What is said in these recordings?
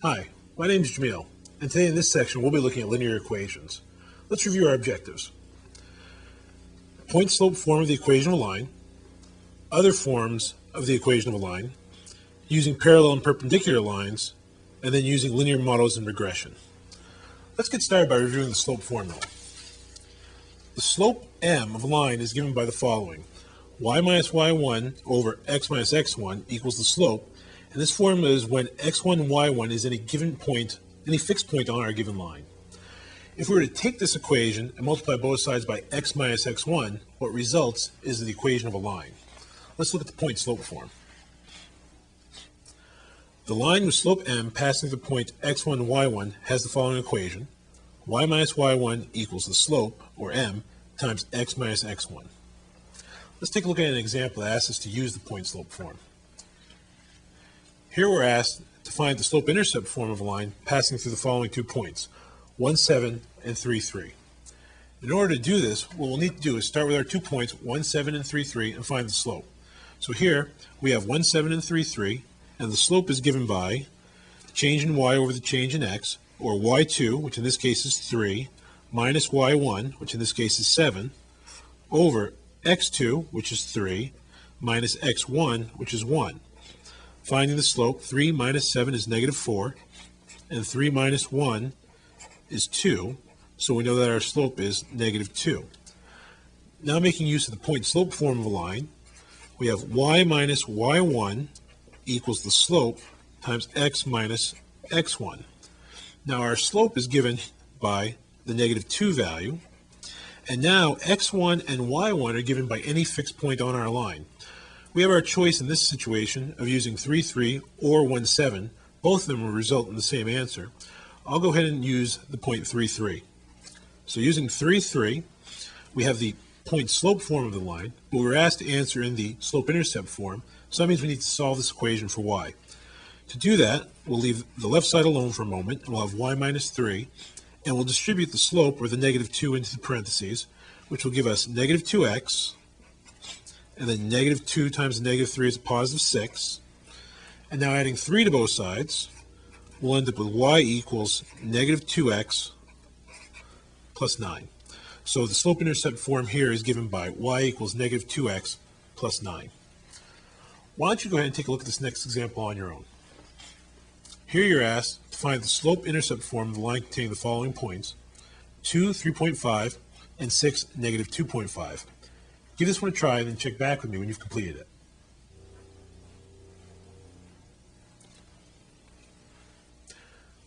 Hi, my name is Jamil, and today in this section we'll be looking at linear equations. Let's review our objectives. Point slope form of the equation of a line, other forms of the equation of a line, using parallel and perpendicular lines, and then using linear models and regression. Let's get started by reviewing the slope formula. The slope m of a line is given by the following. y minus y1 over x minus x1 equals the slope, and this formula is when x1 y1 is any given point, any fixed point on our given line. If we were to take this equation and multiply both sides by x minus x1, what results is the equation of a line. Let's look at the point slope form. The line with slope m passing through the point x1 y1 has the following equation. y minus y1 equals the slope, or m, times x minus x1. Let's take a look at an example that asks us to use the point slope form. Here we're asked to find the slope-intercept form of a line passing through the following two points, 1, 7 and 3, 3. In order to do this, what we'll need to do is start with our two points, 1, 7 and 3, 3, and find the slope. So here we have 1, 7 and 3, 3, and the slope is given by the change in y over the change in x, or y2, which in this case is 3, minus y1, which in this case is 7, over x2, which is 3, minus x1, which is 1. Finding the slope, 3 minus 7 is negative 4, and 3 minus 1 is 2, so we know that our slope is negative 2. Now making use of the point slope form of a line, we have y minus y1 equals the slope times x minus x1. Now our slope is given by the negative 2 value, and now x1 and y1 are given by any fixed point on our line. We have our choice in this situation of using 3, 3 or 1, 7. Both of them will result in the same answer. I'll go ahead and use the point 3, 3. So using 3, 3, we have the point slope form of the line, but we're asked to answer in the slope intercept form, so that means we need to solve this equation for y. To do that, we'll leave the left side alone for a moment, and we'll have y minus 3, and we'll distribute the slope, or the negative 2, into the parentheses, which will give us negative 2x, and then negative 2 times negative 3 is a positive 6. And now adding 3 to both sides, we'll end up with y equals negative 2x plus 9. So the slope-intercept form here is given by y equals negative 2x plus 9. Why don't you go ahead and take a look at this next example on your own. Here you're asked to find the slope-intercept form of the line containing the following points, 2, 3.5, and 6, negative 2.5. Give this one a try and then check back with me when you've completed it.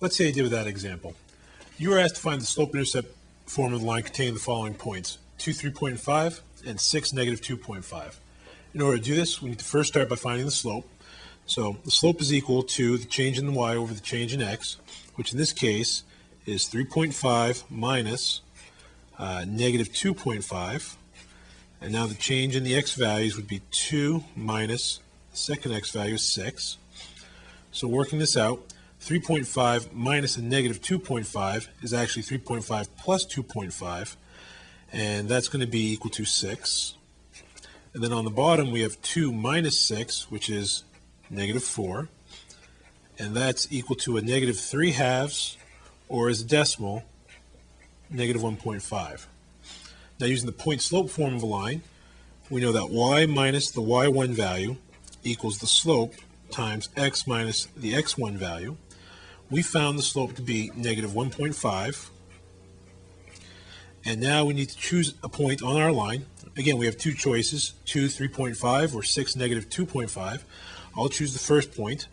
Let's say I did with that example. You were asked to find the slope-intercept form of the line containing the following points, 2, 3.5, and 6, negative 2.5. In order to do this, we need to first start by finding the slope. So the slope is equal to the change in the y over the change in x, which in this case is 3.5 minus uh, negative 2.5. And now the change in the x values would be 2 minus the second x value is 6. So working this out, 3.5 minus a negative 2.5 is actually 3.5 plus 2.5, and that's going to be equal to 6. And then on the bottom we have 2 minus 6, which is negative 4, and that's equal to a negative 3 halves, or as a decimal, negative 1.5. Now using the point slope form of a line, we know that y minus the y1 value equals the slope times x minus the x1 value we found the slope to be negative 1.5. And now we need to choose a point on our line. Again, we have two choices, 2, 3.5 or 6, negative 2.5. I'll choose the first point.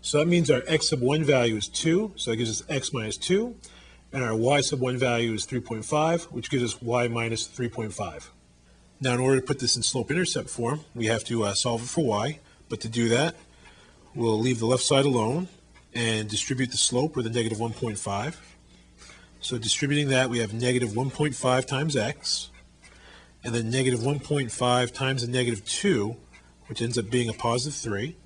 So that means our x sub 1 value is 2, so that gives us x minus 2. And our y sub 1 value is 3.5, which gives us y minus 3.5. Now, in order to put this in slope-intercept form, we have to uh, solve it for y. But to do that, we'll leave the left side alone and distribute the slope with a negative 1.5. So distributing that, we have negative 1.5 times x, and then negative 1.5 times a negative 2, which ends up being a positive 3.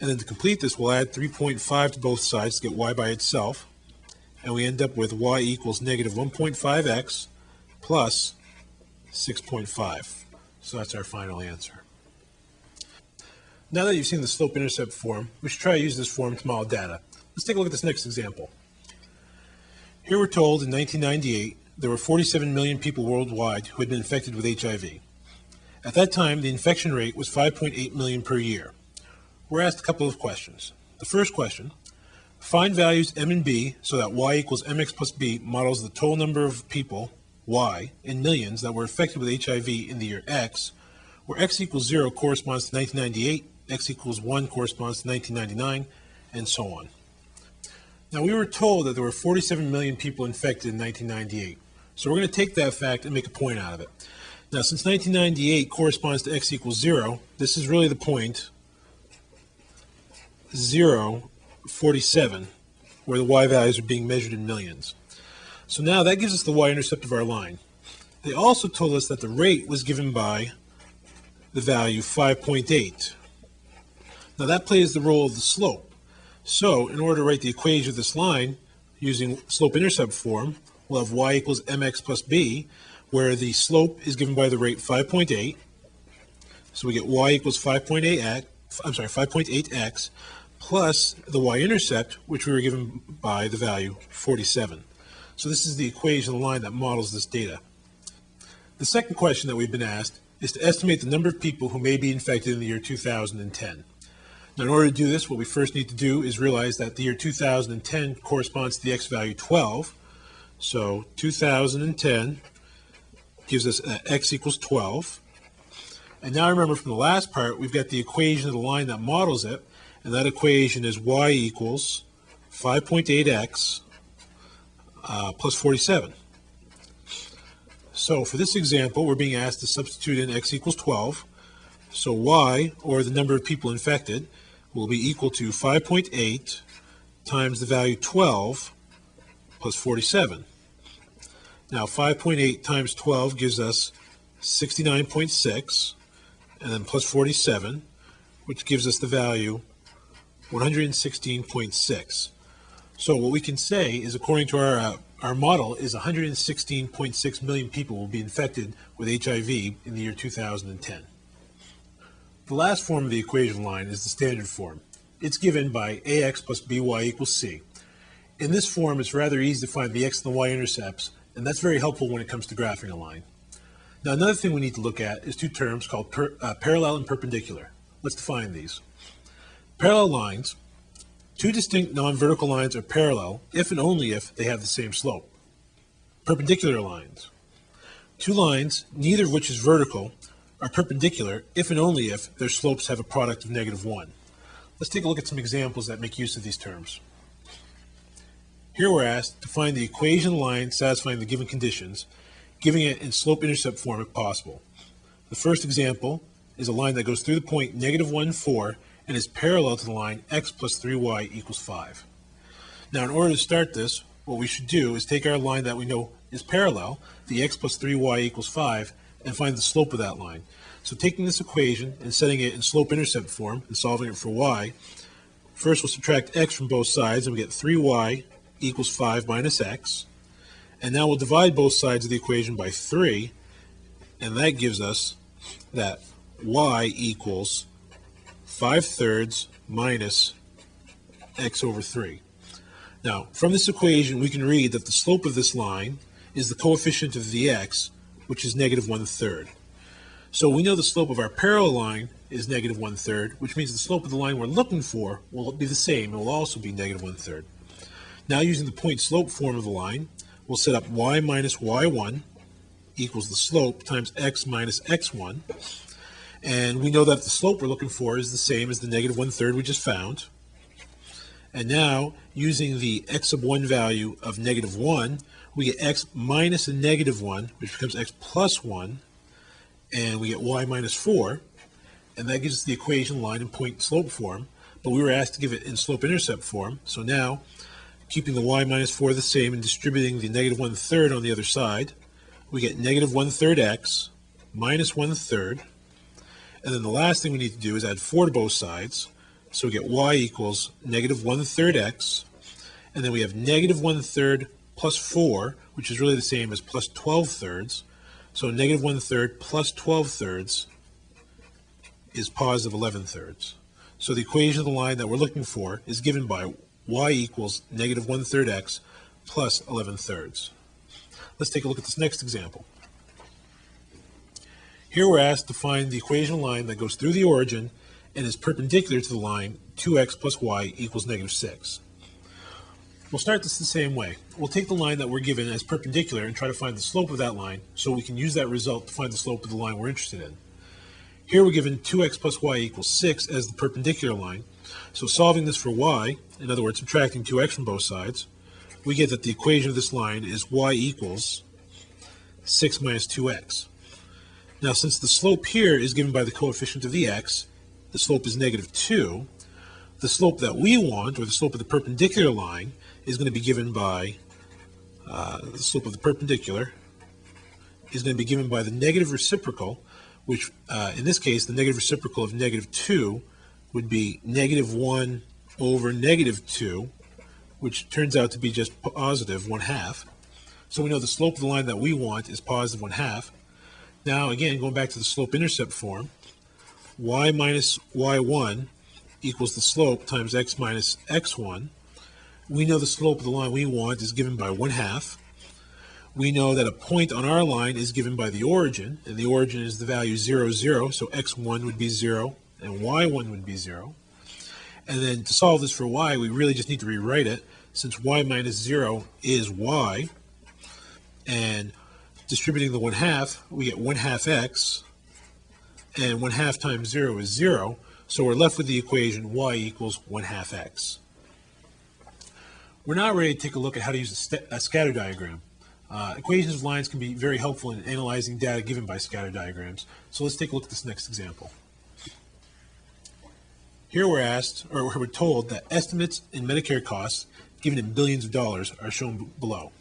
And then to complete this, we'll add 3.5 to both sides to get y by itself. And we end up with y equals negative 1.5x plus 6.5. So that's our final answer. Now that you've seen the slope-intercept form, we should try to use this form to model data. Let's take a look at this next example. Here we're told in 1998 there were 47 million people worldwide who had been infected with HIV. At that time, the infection rate was 5.8 million per year. We're asked a couple of questions. The first question, find values m and b so that y equals mx plus b models the total number of people, y, in millions that were affected with HIV in the year x, where x equals 0 corresponds to 1998, x equals 1 corresponds to 1999, and so on. Now, we were told that there were 47 million people infected in 1998. So we're going to take that fact and make a point out of it. Now, since 1998 corresponds to x equals 0, this is really the point 0, 47, where the y values are being measured in millions. So now that gives us the y-intercept of our line. They also told us that the rate was given by the value 5.8. Now that plays the role of the slope. So in order to write the equation of this line using slope-intercept form, we'll have y equals mx plus b, where the slope is given by the rate 5.8. So we get y equals 5.8x, I'm sorry, 5.8x plus the y-intercept, which we were given by the value 47. So this is the equation of the line that models this data. The second question that we've been asked is to estimate the number of people who may be infected in the year 2010. Now, in order to do this, what we first need to do is realize that the year 2010 corresponds to the x value 12. So 2010 gives us uh, x equals 12. And now remember from the last part, we've got the equation of the line that models it, and that equation is y equals 5.8x uh, plus 47. So for this example, we're being asked to substitute in x equals 12. So y, or the number of people infected, will be equal to 5.8 times the value 12 plus 47. Now 5.8 times 12 gives us 69.6 and then plus 47 which gives us the value 116.6. So what we can say is according to our uh, our model is 116.6 million people will be infected with HIV in the year 2010. The last form of the equation line is the standard form. It's given by ax plus by equals c. In this form, it's rather easy to find the x and the y intercepts, and that's very helpful when it comes to graphing a line. Now, another thing we need to look at is two terms called per, uh, parallel and perpendicular. Let's define these. Parallel lines, two distinct non-vertical lines are parallel if and only if they have the same slope. Perpendicular lines, two lines, neither of which is vertical, are perpendicular if and only if their slopes have a product of negative 1. Let's take a look at some examples that make use of these terms. Here we're asked to find the equation line satisfying the given conditions, giving it in slope-intercept form if possible. The first example is a line that goes through the point negative 1, 4 and is parallel to the line x plus 3y equals 5. Now in order to start this, what we should do is take our line that we know is parallel, the x plus 3y equals 5, and find the slope of that line. So taking this equation and setting it in slope-intercept form and solving it for y, first we'll subtract x from both sides and we get 3y equals 5 minus x. And now we'll divide both sides of the equation by 3, and that gives us that y equals 5 thirds minus x over 3. Now, from this equation, we can read that the slope of this line is the coefficient of the x, which is negative one-third. So we know the slope of our parallel line is negative one-third, which means the slope of the line we're looking for will be the same. It will also be negative one-third. Now using the point slope form of the line, we'll set up y minus y1 equals the slope times x minus x1. And we know that the slope we're looking for is the same as the negative one-third we just found. And now, using the x sub 1 value of negative 1, we get x minus a negative 1, which becomes x plus 1, and we get y minus 4, and that gives us the equation line in point slope form, but we were asked to give it in slope intercept form, so now, keeping the y minus 4 the same and distributing the negative 1 third on the other side, we get negative 1 third x minus 1 third, and then the last thing we need to do is add 4 to both sides, so we get y equals negative 1 third x, and then we have negative 1 third plus 4, which is really the same as plus 12 thirds. So negative 1 third plus 12 thirds is positive 11 thirds. So the equation of the line that we're looking for is given by y equals negative 1 third x plus 11 thirds. Let's take a look at this next example. Here we're asked to find the equation line that goes through the origin and is perpendicular to the line 2x plus y equals negative 6. We'll start this the same way. We'll take the line that we're given as perpendicular and try to find the slope of that line so we can use that result to find the slope of the line we're interested in. Here we're given 2x plus y equals 6 as the perpendicular line. So solving this for y, in other words, subtracting 2x from both sides, we get that the equation of this line is y equals 6 minus 2x. Now, since the slope here is given by the coefficient of the x, the slope is negative 2, the slope that we want, or the slope of the perpendicular line, is going to be given by uh, the slope of the perpendicular is going to be given by the negative reciprocal, which uh, in this case, the negative reciprocal of negative 2 would be negative 1 over negative 2, which turns out to be just positive 1 half. So we know the slope of the line that we want is positive 1 half. Now, again, going back to the slope-intercept form, y minus y1 equals the slope times x minus x1 we know the slope of the line we want is given by 1 half. We know that a point on our line is given by the origin, and the origin is the value 0, 0, so x1 would be 0 and y1 would be 0. And then to solve this for y, we really just need to rewrite it, since y minus 0 is y. And distributing the 1 half, we get 1 half x, and 1 half times 0 is 0, so we're left with the equation y equals 1 half x. We're now ready to take a look at how to use a, a scatter diagram. Uh, equations of lines can be very helpful in analyzing data given by scatter diagrams. So let's take a look at this next example. Here we're asked, or we're told that estimates in Medicare costs given in billions of dollars are shown below.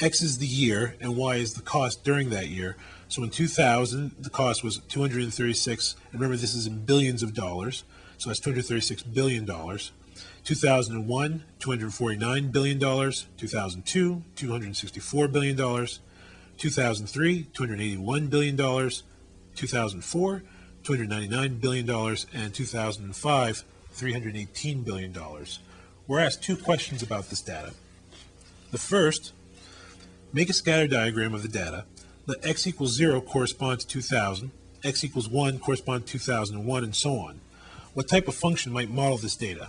X is the year and Y is the cost during that year. So in 2000, the cost was 236, and remember this is in billions of dollars, so that's 236 billion dollars. 2001, $249 billion. 2002, $264 billion. 2003, $281 billion. 2004, $299 billion. And 2005, $318 billion. We're asked two questions about this data. The first, make a scatter diagram of the data. Let x equals 0 correspond to 2000, x equals 1 correspond to 2001, and so on. What type of function might model this data?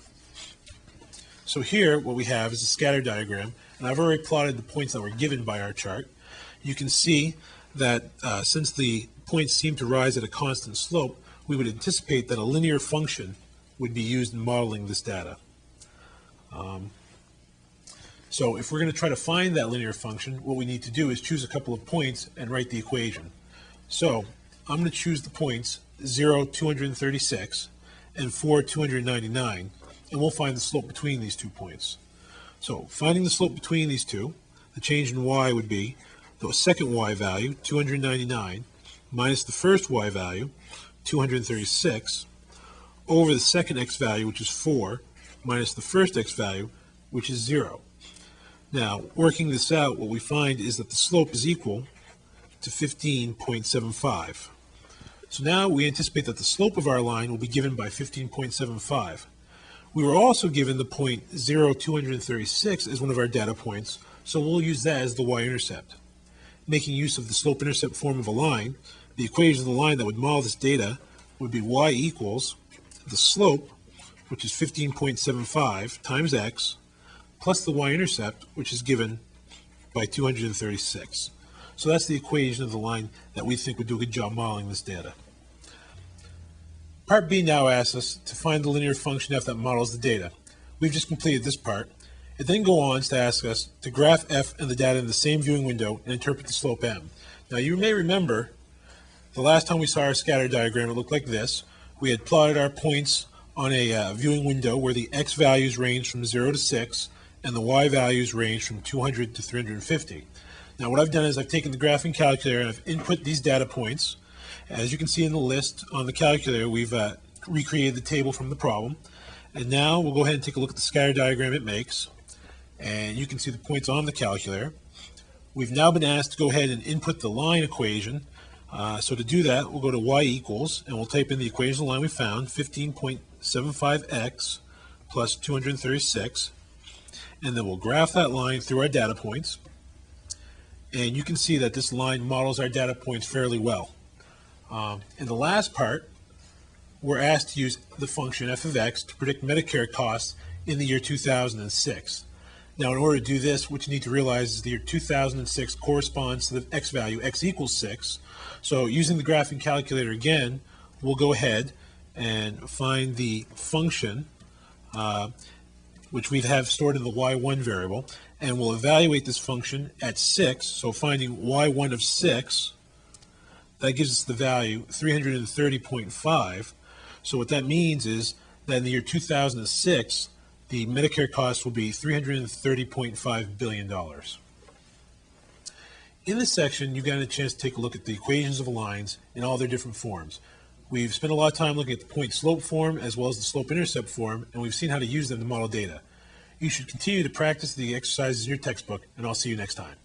So here, what we have is a scatter diagram, and I've already plotted the points that were given by our chart. You can see that uh, since the points seem to rise at a constant slope, we would anticipate that a linear function would be used in modeling this data. Um, so if we're going to try to find that linear function, what we need to do is choose a couple of points and write the equation. So I'm going to choose the points 0, 236, and 4, 299 and we'll find the slope between these two points. So finding the slope between these two, the change in y would be the second y value, 299, minus the first y value, 236, over the second x value, which is 4, minus the first x value, which is 0. Now, working this out, what we find is that the slope is equal to 15.75. So now we anticipate that the slope of our line will be given by 15.75. We were also given the point 0, 236 as one of our data points, so we'll use that as the y-intercept. Making use of the slope-intercept form of a line, the equation of the line that would model this data would be y equals the slope, which is 15.75 times x, plus the y-intercept, which is given by 236. So that's the equation of the line that we think would do a good job modeling this data. Part B now asks us to find the linear function f that models the data. We've just completed this part. It then goes on to ask us to graph f and the data in the same viewing window and interpret the slope m. Now you may remember the last time we saw our scatter diagram, it looked like this. We had plotted our points on a uh, viewing window where the x values range from 0 to 6 and the y values range from 200 to 350. Now what I've done is I've taken the graphing calculator and I've input these data points as you can see in the list on the calculator, we've uh, recreated the table from the problem. And now we'll go ahead and take a look at the scatter diagram it makes. And you can see the points on the calculator. We've now been asked to go ahead and input the line equation. Uh, so to do that, we'll go to y equals, and we'll type in the equation of the line we found, 15.75x plus 236. And then we'll graph that line through our data points. And you can see that this line models our data points fairly well. Um, in the last part, we're asked to use the function f of x to predict Medicare costs in the year 2006. Now, in order to do this, what you need to realize is the year 2006 corresponds to the x value, x equals 6. So using the graphing calculator again, we'll go ahead and find the function, uh, which we have stored in the y1 variable, and we'll evaluate this function at 6. So finding y1 of 6, that gives us the value 330.5. So what that means is that in the year 2006, the Medicare cost will be $330.5 billion. In this section, you've gotten a chance to take a look at the equations of lines in all their different forms. We've spent a lot of time looking at the point slope form as well as the slope intercept form, and we've seen how to use them to model data. You should continue to practice the exercises in your textbook, and I'll see you next time.